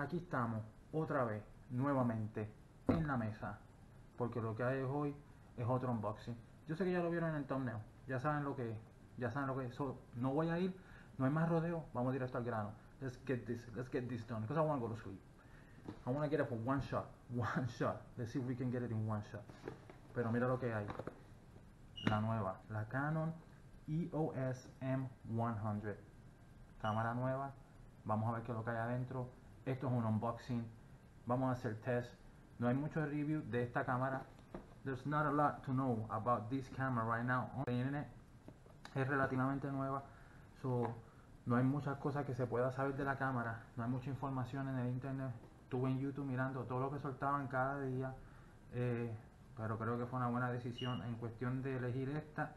aquí estamos, otra vez, nuevamente, en la mesa. Porque lo que hay hoy es otro unboxing. Yo sé que ya lo vieron en el thumbnail, ya saben lo que es, ya saben lo que es. no voy a ir, no hay más rodeo, vamos directo al grano. Let's get this, let's get this done, because I want to go to sleep. I want to get it for one shot, one shot. Let's see if we can get it in one shot. Pero mira lo que hay. La nueva, la Canon EOS M100. Cámara nueva. Vamos a ver qué es lo que hay adentro. Esto es un unboxing. Vamos a hacer test. No hay mucho review de esta cámara. There's not a lot to know about this camera right now. Es relativamente nueva. So, no hay muchas cosas que se pueda saber de la cámara. No hay mucha información en el internet. Estuve en YouTube mirando todo lo que soltaban cada día. Eh, pero creo que fue una buena decisión en cuestión de elegir esta.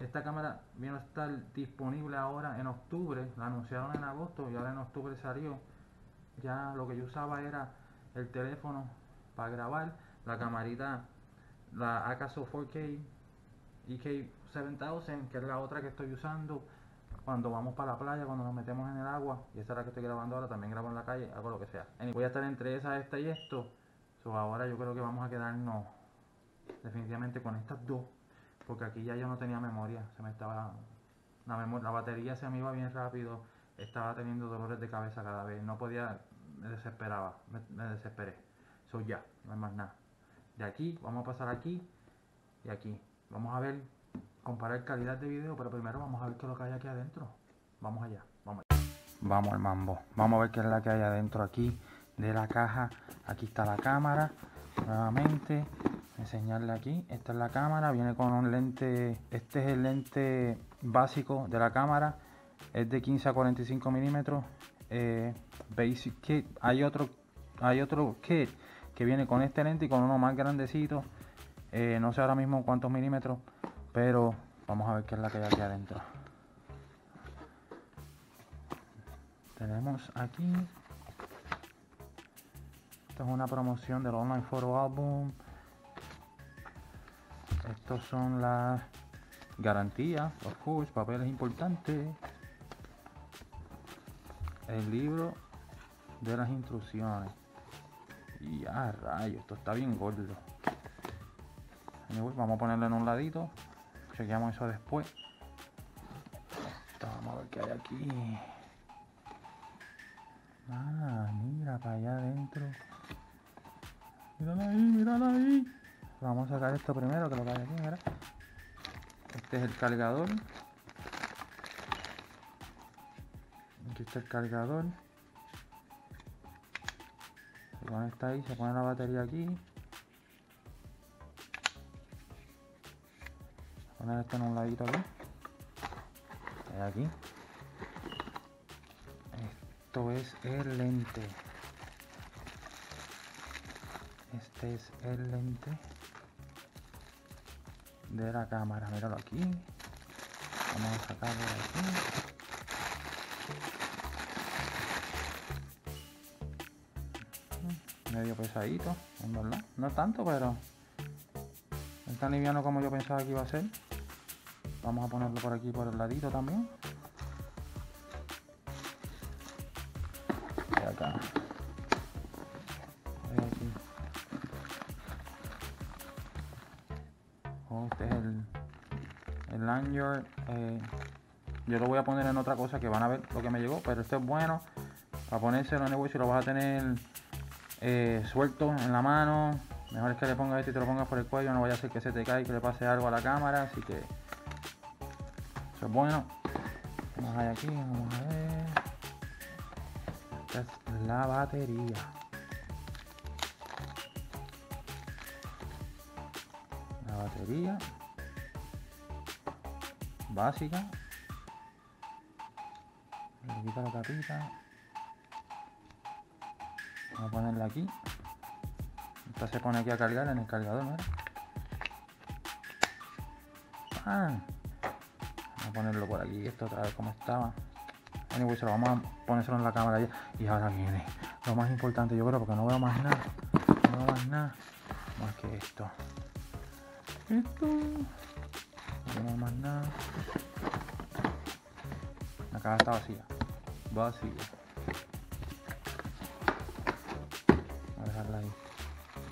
Esta cámara vino a estar disponible ahora en octubre, la anunciaron en agosto y ahora en octubre salió. Ya lo que yo usaba era el teléfono para grabar, la camarita, la Akaso 4K EK7000, que es la otra que estoy usando cuando vamos para la playa, cuando nos metemos en el agua, y esa es la que estoy grabando ahora, también grabo en la calle, hago lo que sea. voy a estar entre esa, esta y esto, so ahora yo creo que vamos a quedarnos definitivamente con estas dos porque aquí ya yo no tenía memoria se me estaba la, la batería se me iba bien rápido estaba teniendo dolores de cabeza cada vez no podía me desesperaba me, desesperé. Eso ya no hay más nada. De aquí vamos a pasar aquí y aquí. Vamos a ver comparar calidad de video pero primero vamos a ver qué es lo que hay aquí adentro. Vamos allá vamos vamos al mambo. Vamos a ver qué es la que hay adentro aquí de la caja. Aquí está la cámara nuevamente. Enseñarle aquí. Esta es la cámara viene con un lente este es el lente básico de la cámara es de 15 a 45 milímetros eh, basic kit. Hay otro hay otro kit que viene con este lente y con uno más grandecito. Eh, no sé ahora mismo cuántos milímetros pero vamos a ver qué es la que hay aquí adentro. Tenemos aquí esto es una promoción del online photo album. Estos son las garantías, of course, papeles importantes. El libro de las instrucciones. Y a rayos, esto está bien gordo. vamos a ponerlo en un ladito. Chequeamos eso después. vamos a ver qué hay aquí. Ah, mira para allá adentro. Mírala ahí, mírala ahí. Vamos a sacar esto primero, que lo que hay aquí, mira. Este es el cargador. Aquí está el cargador. Se conecta ahí, se pone la batería aquí. Poner esto en un ladito aquí. Aquí. Esto es el lente. Este es el lente de la cámara. Míralo aquí. Vamos a sacarlo de aquí. Medio pesadito, en verdad. No tanto, pero es tan liviano como yo pensaba que iba a ser. Vamos a ponerlo por aquí, por el ladito también. Y acá. este es el, el lanyard. Eh, yo lo voy a poner en otra cosa que van a ver lo que me llegó, pero este es bueno para ponérselo en el si lo vas a tener eh, suelto en la mano. Mejor es que le pongas este y te lo pongas por el cuello, no vaya a ser que se te caiga y que le pase algo a la cámara, así que eso es bueno. Vamos a aquí, vamos a ver. Esta es la batería. batería básica le quita la tapita vamos a ponerla aquí esta se pone aquí a cargar en el cargador ¿no? ah, vamos a ponerlo por aquí esto otra vez como estaba anyway, se lo vamos a ponérselo en la cámara ya. y ahora viene lo más importante yo creo porque no veo más nada no veo más nada más que esto esto. No hay más nada. La caja está vacía. Vacía.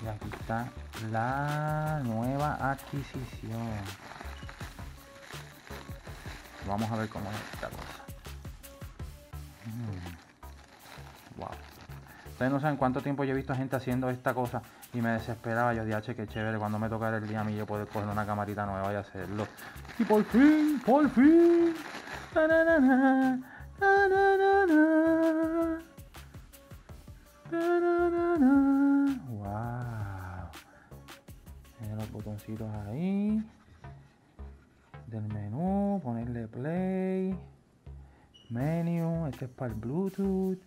Y aquí está la nueva adquisición. Vamos a ver cómo es esta cosa. Mm. Wow. Ustedes no saben cuánto tiempo yo he visto gente haciendo esta cosa y me desesperaba. Yo dije, que chévere, cuando me tocara el día a mí yo poder coger una camarita nueva y hacerlo. Y por fin, por fin. Wow. Botoncitos ahí. Del menú, ponerle play. Menu, este es para el Bluetooth.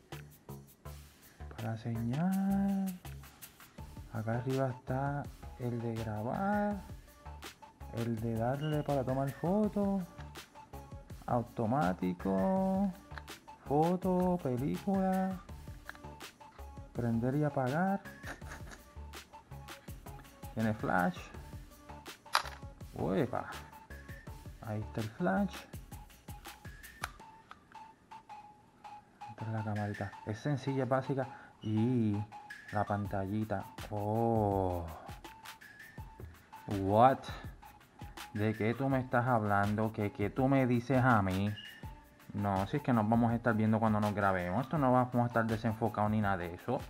Para señal. Acá arriba está el de grabar. El de darle para tomar fotos. Automático. Foto, película prender y apagar tiene flash Uepa. ahí está el flash. Esta es la camarita. Es sencilla básica. Y la pantallita. Oh. What de qué tú me estás hablando que qué tú me dices a mí no, si es que nos vamos a estar viendo cuando nos grabemos. Esto no vamos a estar desenfocados ni nada de eso.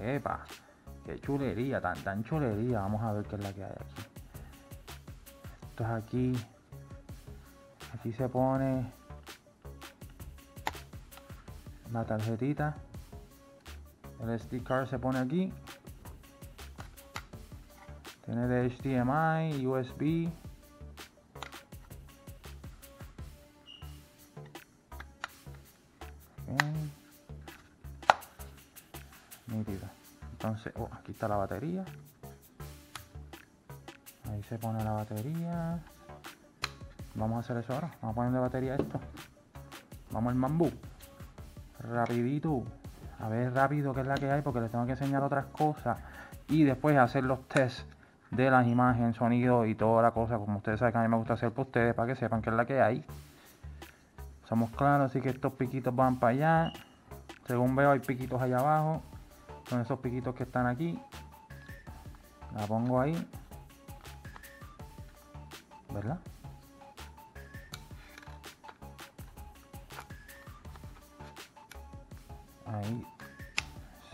Epa, qué chulería, tan, tan chulería. Vamos a ver qué es la que hay aquí. Esto es aquí. Aquí se pone la tarjetita. El SD card se pone aquí. Tiene de HDMI, USB. La batería. Ahí se pone la batería. Vamos a hacer eso ahora. Vamos a ponerle batería esto. Vamos al mambú. Rapidito. A ver rápido qué es la que hay porque les tengo que enseñar otras cosas. Y después hacer los tests de las imágenes, sonido y toda la cosa. Como ustedes saben que a mí me gusta hacer para ustedes para que sepan qué es la que hay. Somos claros, así que estos piquitos van para allá. Según veo hay piquitos allá abajo. Son esos piquitos que están aquí. La pongo ahí. ¿Verdad? Ahí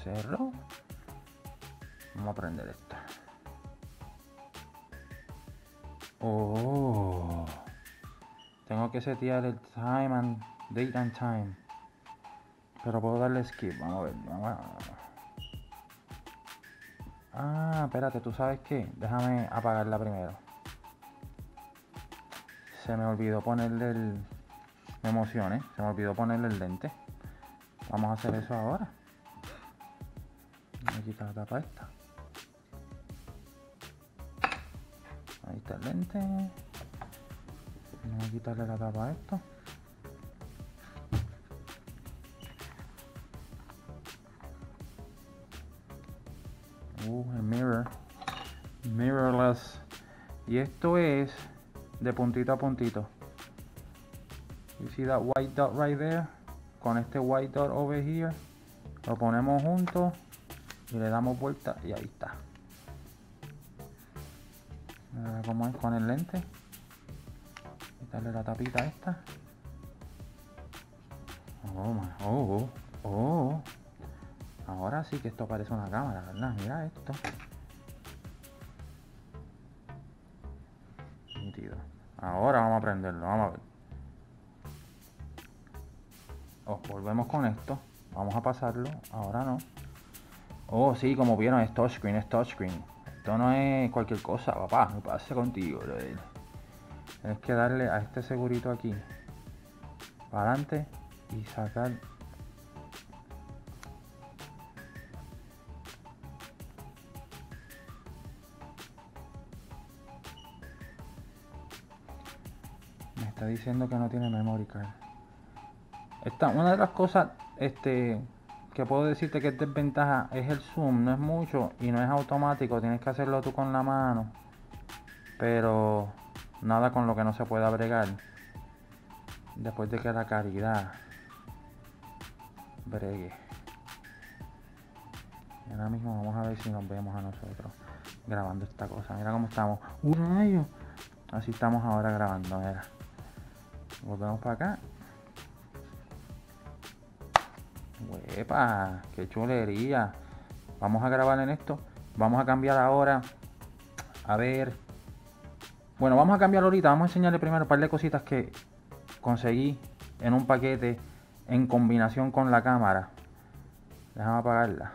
cerro. Vamos a prender esto. Oh. Tengo que setear el time and date and time. Pero puedo darle skip. Vamos a ver. Ah, espérate, ¿tú sabes qué? Déjame apagarla primero. Se me olvidó ponerle el... Me emocione, se me olvidó ponerle el lente. Vamos a hacer eso ahora. Voy a quitar la tapa esta. Ahí está el lente. Voy a quitarle la tapa a esto. Uh, mirror. Mirrorless. Y esto es de puntito a puntito. You see that white dot right there? Con este white dot over here. Lo ponemos juntos y le damos vuelta y ahí está. como es con el lente. Quitarle la tapita esta. Oh, my, oh, oh. Ahora sí que esto parece una cámara, ¿verdad? Mira esto. Ahora vamos a prenderlo, vamos a ver. Oh, volvemos con esto. Vamos a pasarlo. Ahora no. Oh, sí, como vieron, es touchscreen, es touchscreen. Esto no es cualquier cosa, papá. Me pasa contigo, Tienes que darle a este segurito aquí. Para adelante y sacar diciendo que no tiene memory card. Esta, una de las cosas este, que puedo decirte que es desventaja es el zoom, no es mucho y no es automático, tienes que hacerlo tú con la mano. Pero nada con lo que no se pueda bregar. Después de que la caridad bregue. Ahora mismo vamos a ver si nos vemos a nosotros grabando esta cosa. Mira cómo estamos. ¡Un Así estamos ahora grabando, mira. Volvemos para acá. ¡Huepa! ¡Qué chulería! Vamos a grabar en esto. Vamos a cambiar ahora. A ver. Bueno, vamos a cambiar ahorita. Vamos a enseñarle primero un par de cositas que conseguí en un paquete en combinación con la cámara. Déjame apagarla.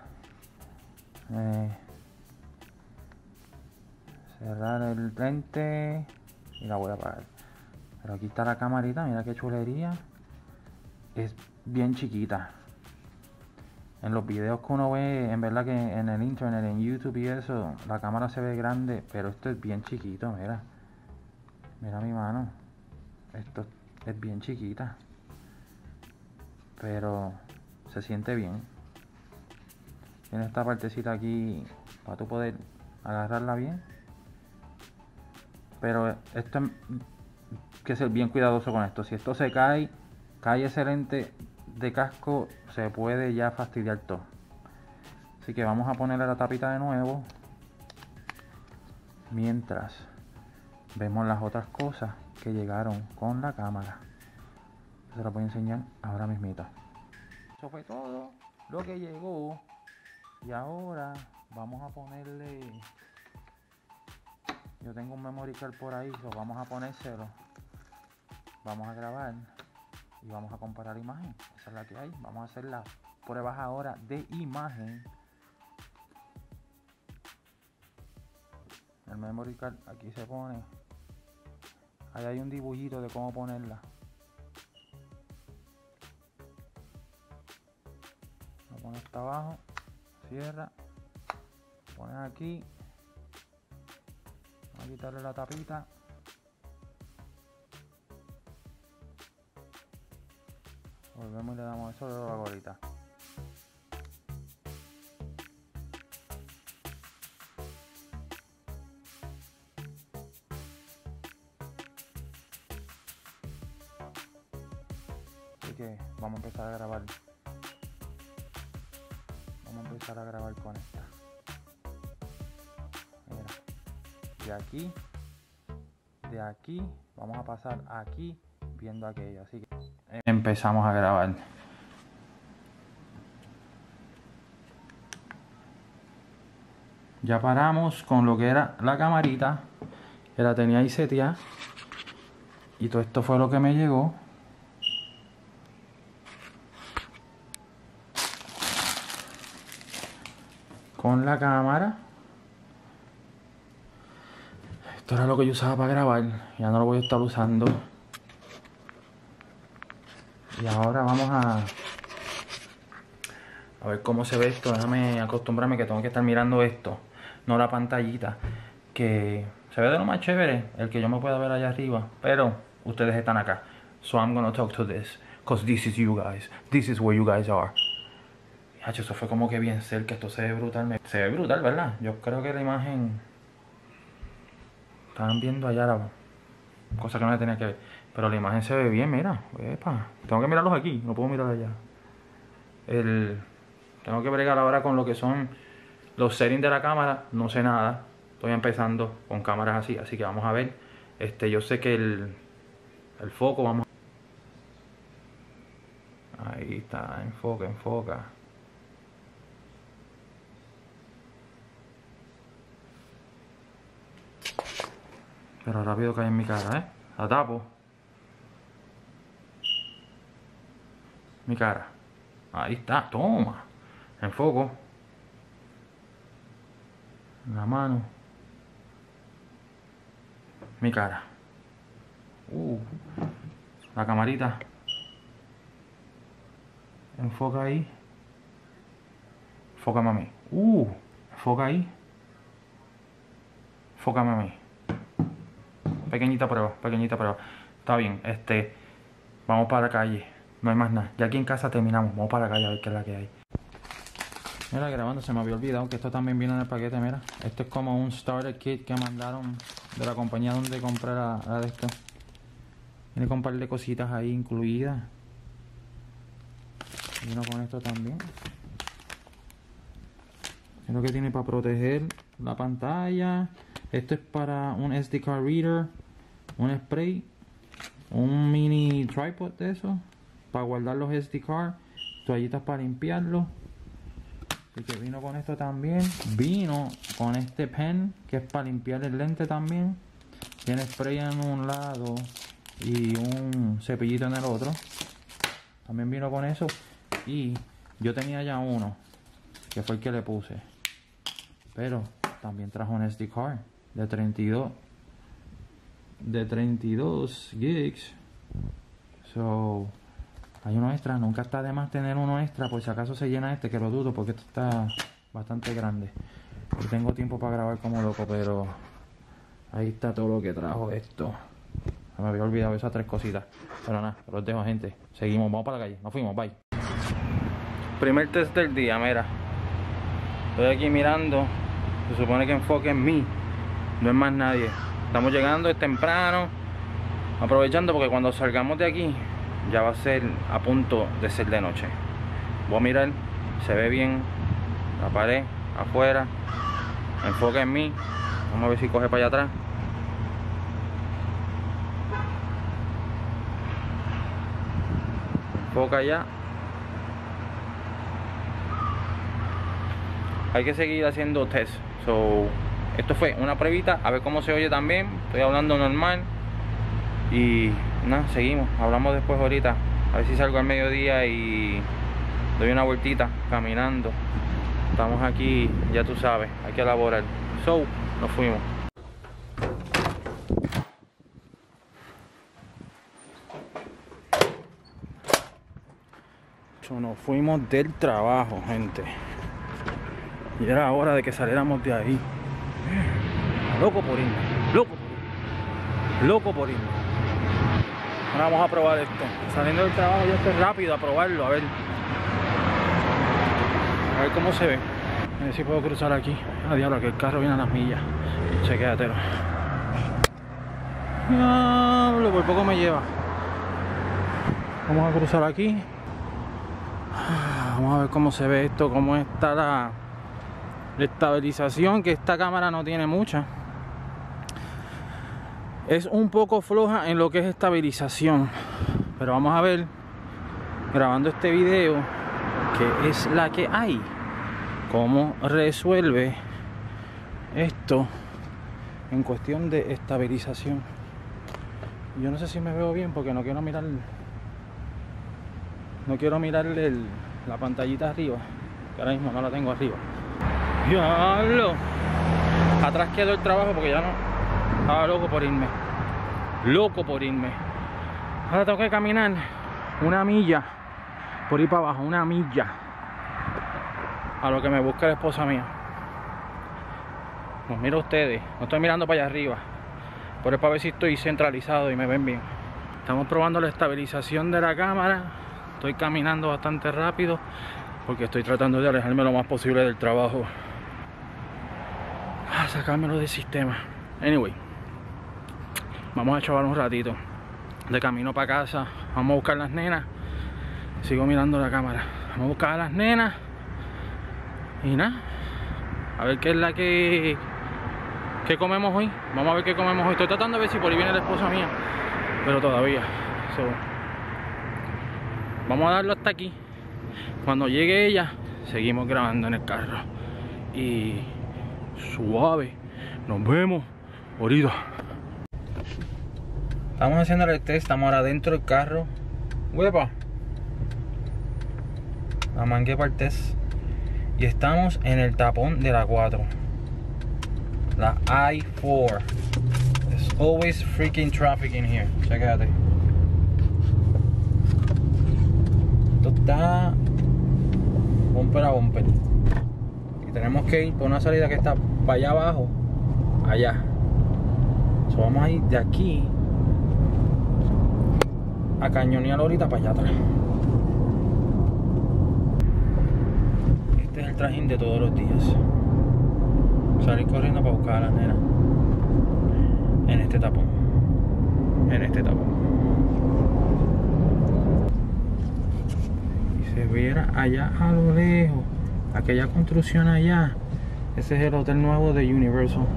Eh, cerrar el lente y la voy a apagar. Pero aquí está la camarita, mira qué chulería. Es bien chiquita. En los videos que uno ve, en verdad que en el internet, en YouTube y eso, la cámara se ve grande, pero esto es bien chiquito, mira. Mira mi mano. Esto es bien chiquita. Pero se siente bien. Tiene esta partecita aquí para tú poder agarrarla bien. Pero esto que ser bien cuidadoso con esto. Si esto se cae, cae excelente de casco se puede ya fastidiar todo. Así que vamos a ponerle la tapita de nuevo. Mientras vemos las otras cosas que llegaron con la cámara. Se la voy a enseñar ahora mismito. Eso fue todo lo que llegó. Y ahora vamos a ponerle... Yo tengo un memory card por ahí, lo vamos a ponérselo. Vamos a grabar y vamos a comparar imagen. Esa es la que hay. Vamos a hacer las pruebas ahora de imagen. El memory card aquí se pone. Ahí hay un dibujito de cómo ponerla. Lo pones hasta abajo, cierra, pones aquí. Quitarle la tapita. Volvemos y le damos eso de la gorita. Así que vamos a empezar a grabar. Vamos a empezar a grabar con esta. De aquí. De aquí. Vamos a pasar aquí viendo aquello. Así que empezamos a grabar. Ya paramos con lo que era la camarita, que la tenía ahí seteada. Y todo esto fue lo que me llegó. Con la cámara. Era lo que yo usaba para grabar. Ya no lo voy a estar usando. Y ahora vamos a, a ver cómo se ve esto. Déjame acostumbrarme que tengo que estar mirando esto, no la pantallita. Que se ve de lo más chévere, el que yo me pueda ver allá arriba. Pero ustedes están acá. So I'm gonna talk to this. Cause this is you guys. This is where you guys are. Eso fue como que bien cerca. Esto se ve brutal. Se ve brutal, ¿verdad? Yo creo que la imagen... Estaban viendo allá la cosa que no le tenía que ver. Pero la imagen se ve bien, mira. Epa. Tengo que mirarlos aquí, no puedo mirar allá. El, tengo que bregar ahora con lo que son los settings de la cámara. No sé nada. Estoy empezando con cámaras así, así que vamos a ver. Este, yo sé que el, el foco, vamos. Ahí está, enfoca, enfoca. Pero rápido cae en mi cara, ¿eh? La tapo. mi cara. Ahí está, toma. Enfoco. La mano. Mi cara. Uh, la camarita. Enfoca ahí. Enfócame a mí. Uh, enfoca ahí. Enfócame a mí. Pequeñita prueba, pequeñita prueba. Está bien, este. Vamos para la calle. No hay más nada. Ya aquí en casa terminamos. Vamos para acá a ver qué es la que hay. Mira, grabando, se me había olvidado que esto también viene en el paquete, mira. Esto es como un starter kit que mandaron de la compañía donde compré la, de esto. Viene con un par de cositas ahí incluidas. Vino con esto también. lo que tiene para proteger la pantalla. Esto es para un SD card reader, un spray, un mini tripod de eso, para guardar los SD card, toallitas para limpiarlo. Así que vino con esto también. Vino con este pen que es para limpiar el lente también. Tiene spray en un lado y un cepillito en el otro. También vino con eso. Y yo tenía ya uno, que fue el que le puse. Pero también trajo un SD card de 32 de 32 gigs. So, hay uno extra, nunca está de más tener uno extra por si acaso se llena este, que lo dudo porque esto está bastante grande. Y tengo tiempo para grabar como loco, pero ahí está todo lo que trajo esto. Me había olvidado esas tres cositas. Pero nada, los dejo gente. Seguimos, vamos para la calle. Nos fuimos, bye. Primer test del día, mira. Estoy aquí mirando. Se supone que enfoque en mí. No es más nadie. Estamos llegando, es temprano. Aprovechando porque cuando salgamos de aquí ya va a ser a punto de ser de noche. Voy a mirar, se ve bien la pared afuera. Enfoque en mí. Vamos a ver si coge para allá atrás. Enfoca allá. Hay que seguir haciendo test. So, esto fue una pruebita, a ver cómo se oye también. Estoy hablando normal. Y nada, seguimos. Hablamos después ahorita. A ver si salgo al mediodía y doy una vueltita caminando. Estamos aquí, ya tú sabes, hay que elaborar. So, nos fuimos. Nos fuimos del trabajo, gente. Y era hora de que saliéramos de ahí. Loco por irme, loco loco por irme. Ahora vamos a probar esto. Saliendo del trabajo yo estoy rápido a probarlo, a ver. A ver cómo se ve. A ver si puedo cruzar aquí. A diablo, que el carro viene a las millas. Chequéatelo. Diablo, por poco me lleva. Vamos a cruzar aquí. Vamos a ver cómo se ve esto, cómo está la estabilización, que esta cámara no tiene mucha. Es un poco floja en lo que es estabilización. Pero vamos a ver grabando este video que es la que hay. Cómo resuelve esto en cuestión de estabilización. Yo no sé si me veo bien porque no quiero mirar no quiero mirar la pantallita arriba que ahora mismo no la tengo arriba diablo atrás quedó el trabajo porque ya no estaba loco por irme. Loco por irme. Ahora tengo que caminar una milla. Por ir para abajo, una milla. A lo que me busca la esposa mía. Pues mira ustedes. No estoy mirando para allá arriba. Por es para ver si estoy centralizado y me ven bien. Estamos probando la estabilización de la cámara. Estoy caminando bastante rápido. Porque estoy tratando de alejarme lo más posible del trabajo. Sacármelo del sistema. Anyway vamos a chavar un ratito. De camino para casa vamos a buscar las nenas. Sigo mirando la cámara. Vamos a buscar a las nenas. Y nada a ver qué es la que que comemos hoy. Vamos a ver qué comemos hoy. Estoy tratando de ver si por ahí viene la esposa mía pero todavía vamos a darlo hasta aquí. Cuando llegue ella seguimos grabando en el carro. Y suave nos vemos ahorita Estamos haciendo el test, estamos ahora dentro del carro. Huepa. La mangué para el test. Y estamos en el tapón de la 4. La I-4. There's always freaking traffic in here. Chequéate. Esto está bumper a bumper. Tenemos que ir por una salida que está para allá abajo. Allá. So vamos a ir de aquí a cañonear ahorita para allá atrás. Este es el trajín de todos los días. Salir corriendo para buscar a las nenas. En este tapón. En este tapón. Y se viera allá a lo lejos. Aquella construcción allá. Ese es el hotel nuevo de Universal.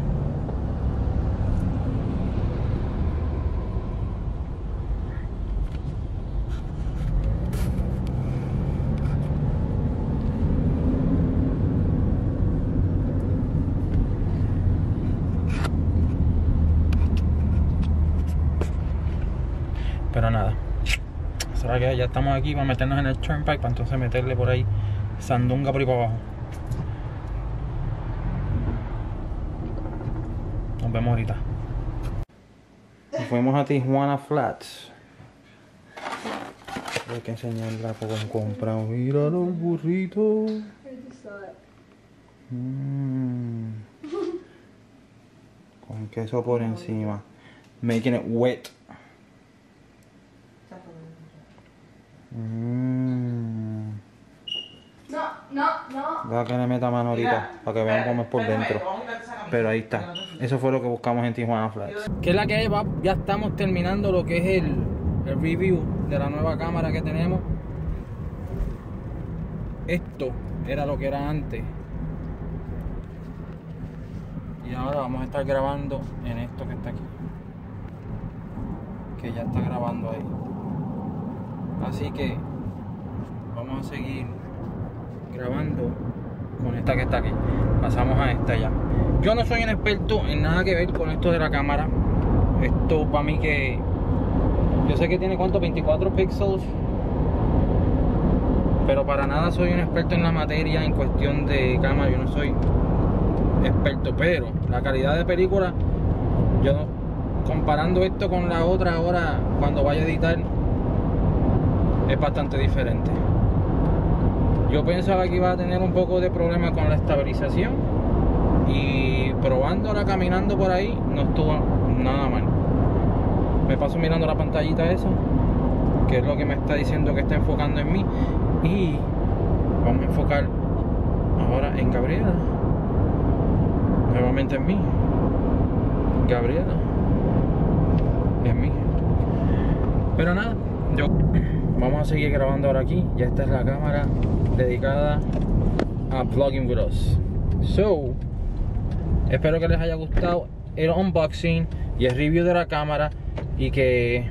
Pero nada. Será que ya estamos aquí para meternos en el turnpike para entonces meterle por ahí sandunga por ahí para abajo. Nos vemos ahorita. fuimos a Tijuana Flats. Hay que enseñarla porque comprado. Mira los burritos. Mm. Con queso por encima. Making it wet. Mmm. No, no, no. Deja que le meta mano ahorita para que vean cómo es por dentro. Pero ahí está. Eso fue lo que buscamos en Tijuana Flats. ¿Qué es la que hay, va? Ya estamos terminando lo que es el, el review de la nueva cámara que tenemos. Esto era lo que era antes. Y ahora vamos a estar grabando en esto que está aquí. Que ya está grabando ahí. Así que vamos a seguir grabando con esta que está aquí. Pasamos a esta ya. Yo no soy un experto en nada que ver con esto de la cámara. Esto para mí que yo sé que tiene cuánto 24 píxeles. Pero para nada soy un experto en la materia en cuestión de cámara. Yo no soy experto, pero la calidad de película yo comparando esto con la otra ahora cuando vaya a editar es bastante diferente. Yo pensaba que iba a tener un poco de problema con la estabilización y probándola caminando por ahí no estuvo nada mal. Me paso mirando la pantallita esa, que es lo que me está diciendo que está enfocando en mí y vamos a enfocar ahora en Gabriela. Nuevamente en mí. Gabriela. En mí. Pero nada, vamos a seguir grabando ahora aquí. Ya esta es la cámara dedicada a Vlogging with Us. So, espero que les haya gustado el unboxing y el review de la cámara y que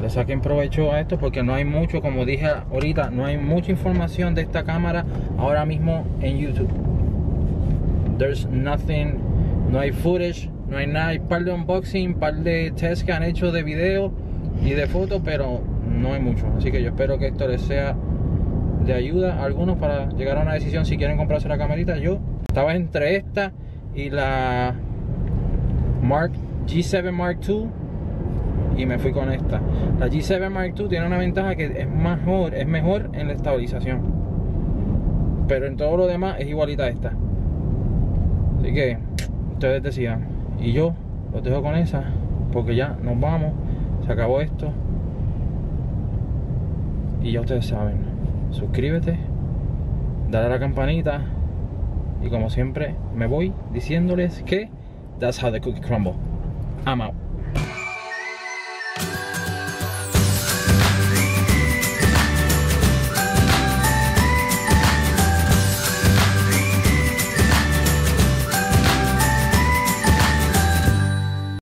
le saquen provecho a esto porque no hay mucho, como dije ahorita, no hay mucha información de esta cámara ahora mismo en YouTube. There's nothing, no hay footage, no hay nada, hay par de unboxing, par de tests que han hecho de video y de fotos, pero no hay mucho. Así que yo espero que esto les sea de ayuda a algunos para llegar a una decisión si quieren comprarse la camarita. Yo estaba entre esta y la Mark G7 Mark II y me fui con esta. La G7 Mark II tiene una ventaja que es mejor, es mejor en la estabilización. Pero en todo lo demás es igualita a esta. Así que ustedes decían. Y yo los dejo con esa porque ya nos vamos. Se acabó esto. Y ya ustedes saben, suscríbete, dale a la campanita y como siempre me voy diciéndoles que that's how the cookie crumble. I'm out.